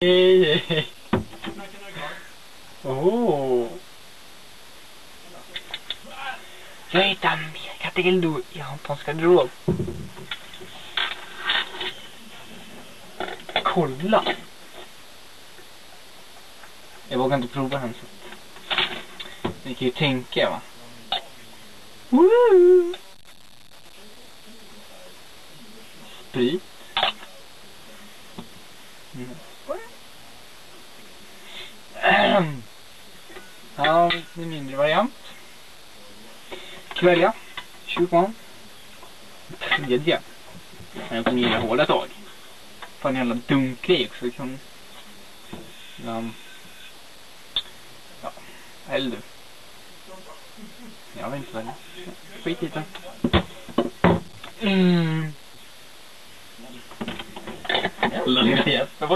Hej! Oh. Jag heter en Dildo i Antons garderob. Kolla! Jag vågar inte prova den. Ni kan ju tänka va. Woo! Sprit. Mm. Här har vi en mindre variant. Kvälja. 20 Tredje. Den kommer gilla hålla ett tag. Fan en jävla dunkgrej också. Kan... Ja. ja. Eller du. Jag vet inte vad det är. Skit i det. Mm. Jävla